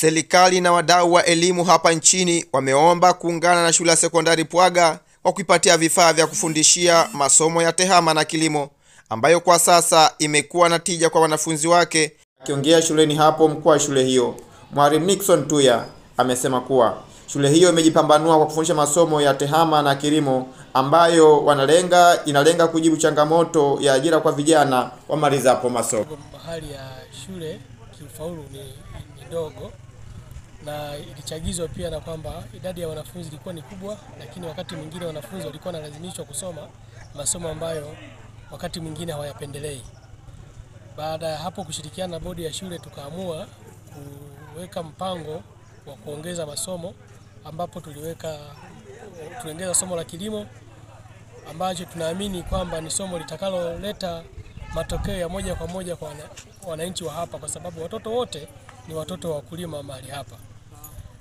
Serikali na wadau wa elimu hapa nchini wameomba kuungana na shule ya sekondari Pwaga kwa kuipatia vifaa vya kufundishia masomo ya tehama na kilimo ambayo kwa sasa imekuwa na tija kwa wanafunzi wake. Akiongea shuleni hapo, mkuu wa shule hiyo Mwalimu Nixon Tuya amesema kuwa shule hiyo imejipambanua kwa kufundisha masomo ya tehama na kilimo ambayo wanalenga inalenga kujibu changamoto ya ajira kwa vijana wamalizapo masomo. Mahali ya shule kiufaulu ni, ni ndogo na ilichagizwa pia na kwamba idadi ya wanafunzi ilikuwa ni kubwa, lakini wakati mwingine wanafunzi walikuwa wanalazimishwa kusoma masomo ambayo wakati mwingine hawayapendelei. Baada ya hapo kushirikiana na bodi ya shule tukaamua kuweka mpango wa kuongeza masomo ambapo tuliweka tuliongeza somo la kilimo ambacho tunaamini kwamba ni somo litakaloleta matokeo ya moja kwa moja kwa wananchi wa hapa, kwa sababu watoto wote ni watoto wa wakulima mahali hapa.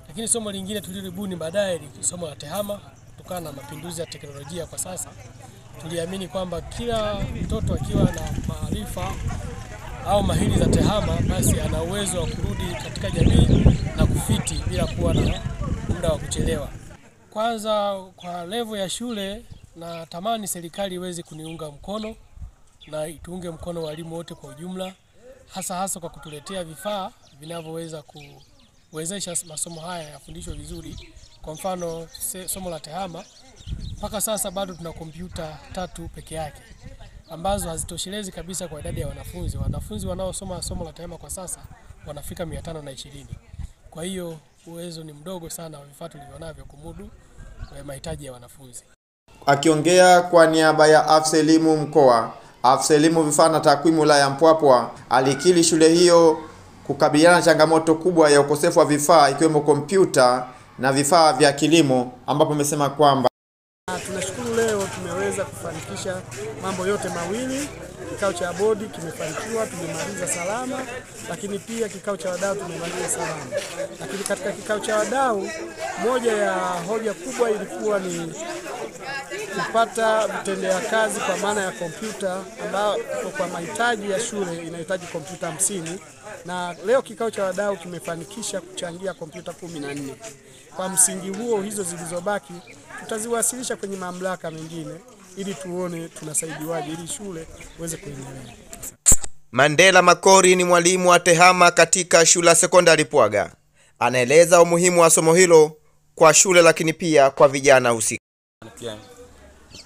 Lakini somo lingine tulilibuni baadaye ni somo la tehama. Kutokana na mapinduzi ya teknolojia kwa sasa, tuliamini kwamba kila mtoto akiwa na maarifa au mahiri za tehama, basi ana uwezo wa kurudi katika jamii na kufiti bila kuwa na muda wa kuchelewa. Kwanza kwa levo ya shule, na tamani serikali iweze kuniunga mkono na ituunge mkono walimu wote kwa ujumla, hasa hasa kwa kutuletea vifaa vinavyoweza kuwezesha masomo haya yafundishwe vizuri. Kwa mfano somo la tehama, mpaka sasa bado tuna kompyuta tatu peke yake ambazo hazitoshelezi kabisa kwa idadi ya wanafunzi. Wanafunzi wanaosoma somo la tehama kwa sasa wanafika mia tano na ishirini. Kwa hiyo uwezo ni mdogo sana wa vifaa tulivyonavyo kumudu mahitaji ya wanafunzi. Akiongea kwa niaba ya afisa elimu mkoa, afisa elimu vifaa na takwimu wilaya Mpwapwa alikili shule hiyo kukabiliana na changamoto kubwa ya ukosefu wa vifaa ikiwemo kompyuta na vifaa vya kilimo, ambapo amesema kwamba tunashukuru leo tumeweza kufanikisha mambo yote mawili. Kikao cha bodi kimefanikiwa, tumemaliza salama, lakini pia kikao cha wadau tumemaliza salama. Lakini katika kikao cha wadau, moja ya hoja kubwa ilikuwa ni kupata vitendea kazi kwa maana ya kompyuta, ambayo kwa mahitaji ya shule inahitaji kompyuta hamsini na leo kikao cha wadau kimefanikisha kuchangia kompyuta kumi na nne. Kwa msingi huo, hizo zilizobaki tutaziwasilisha kwenye mamlaka mengine ili tuone tunasaidiwaje ili shule uweze kuendelea. Mandela Makori ni mwalimu wa tehama katika shule ya sekondari Pwaga. Anaeleza umuhimu wa somo hilo kwa shule lakini pia kwa vijana husika.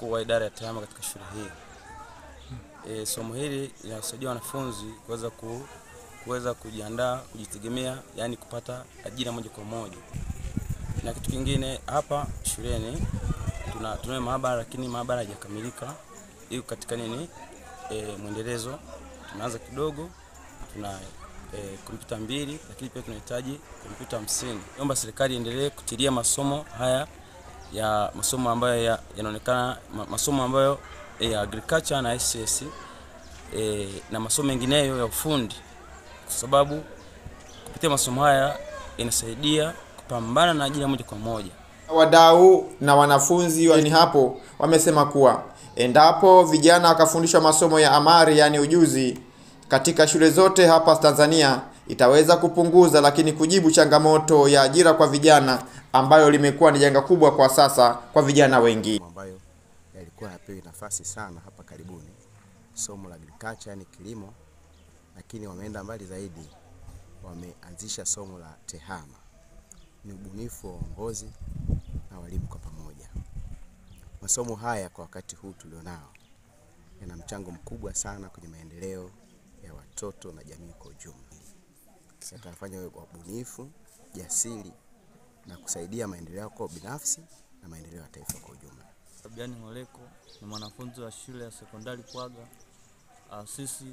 Mkuu wa idara ya tehama katika shule hii. E, somo hili linasaidia wanafunzi kuweza ku, kuweza kujiandaa kujitegemea, yani kupata ajira moja kwa moja. Na kitu kingine hapa shuleni tuna tunayo maabara lakini maabara haijakamilika. Iko katika nini? E, mwendelezo. Tunaanza kidogo, tuna e, kompyuta mbili lakini pia tunahitaji kompyuta hamsini. Naomba serikali iendelee kutilia masomo haya ya masomo ambayo yanaonekana ya masomo ambayo ya agriculture na ICS e, na masomo mengineyo ya ufundi, kwa sababu kupitia masomo haya inasaidia kupambana na ajira moja kwa moja. Wadau na wanafunzi wani hapo wamesema kuwa endapo vijana wakafundishwa masomo ya amari, yaani ujuzi, katika shule zote hapa Tanzania itaweza kupunguza lakini kujibu changamoto ya ajira kwa vijana ambayo limekuwa ni janga kubwa kwa sasa kwa vijana wengi, ambayo yalikuwa yapewi nafasi sana hapa karibuni, somo la agriculture, yani kilimo, lakini wameenda mbali zaidi, wameanzisha somo la tehama. Ni ubunifu wa uongozi na walimu kwa pamoja. Masomo haya kwa wakati huu tulionao yana mchango mkubwa sana kwenye maendeleo ya watoto na jamii kwa ujumla. Yatafanya tunafanya wabunifu, jasiri na kusaidia maendeleo yako binafsi na maendeleo ya taifa kwa ujumla. Fabiani Moleko ni mwanafunzi wa shule ya sekondari kwaga Sisi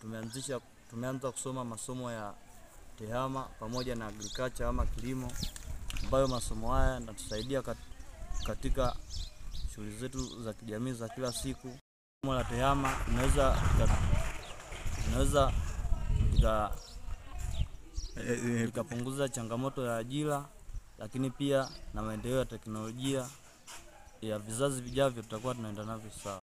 tumeanzisha tumeanza kusoma masomo ya tehama pamoja na agriculture ama kilimo, ambayo masomo haya yanatusaidia katika shughuli zetu za kijamii za kila siku. Somo la tehama inaweza inaweza ikapunguza changamoto ya ajira, lakini pia na maendeleo ya teknolojia ya vizazi vijavyo tutakuwa tunaenda navyo sawa.